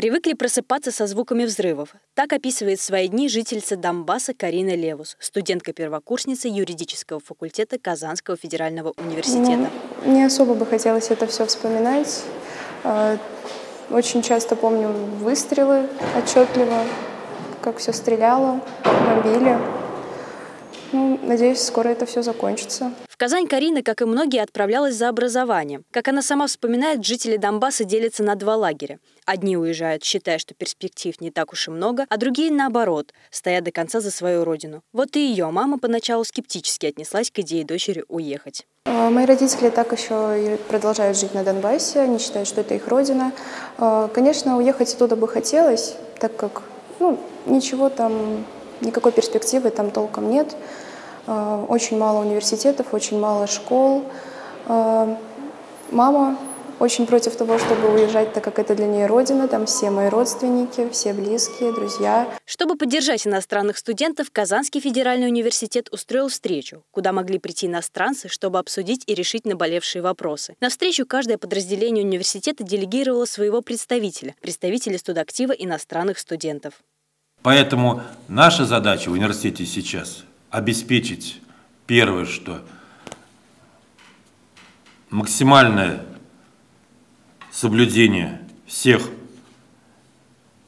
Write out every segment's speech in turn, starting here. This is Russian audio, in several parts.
Привыкли просыпаться со звуками взрывов. Так описывает свои дни жительница Донбасса Карина Левус, студентка-первокурсница юридического факультета Казанского федерального университета. Ну, не особо бы хотелось это все вспоминать. А, очень часто помню выстрелы отчетливо, как все стреляло, бомбили. Надеюсь, скоро это все закончится. В Казань Карина, как и многие, отправлялась за образованием. Как она сама вспоминает, жители Донбасса делятся на два лагеря. Одни уезжают, считая, что перспектив не так уж и много, а другие, наоборот, стоят до конца за свою родину. Вот и ее мама поначалу скептически отнеслась к идее дочери уехать. А, мои родители так еще и продолжают жить на Донбассе, они считают, что это их родина. А, конечно, уехать оттуда бы хотелось, так как ну, ничего там никакой перспективы там толком нет. А, очень мало университетов, очень мало школ. А, мама очень против того, чтобы уезжать, так как это для нее родина, там все мои родственники, все близкие, друзья. Чтобы поддержать иностранных студентов, Казанский федеральный университет устроил встречу, куда могли прийти иностранцы, чтобы обсудить и решить наболевшие вопросы. На встречу каждое подразделение университета делегировало своего представителя, представителя студактива иностранных студентов. Поэтому наша задача в университете сейчас обеспечить первое, что максимальное соблюдение всех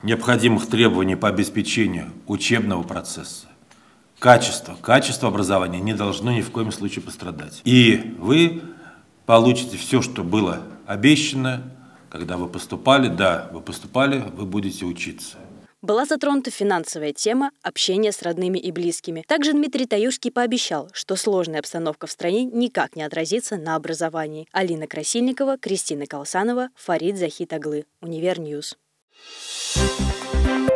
необходимых требований по обеспечению учебного процесса. Качество, качество образования не должно ни в коем случае пострадать. И вы получите все, что было обещано, когда вы поступали. Да, вы поступали, вы будете учиться. Была затронута финансовая тема общения с родными и близкими. Также Дмитрий Таюрский пообещал, что сложная обстановка в стране никак не отразится на образовании. Алина Красильникова, Кристина Колсанова, Фарид Захитаглы, Univer News. You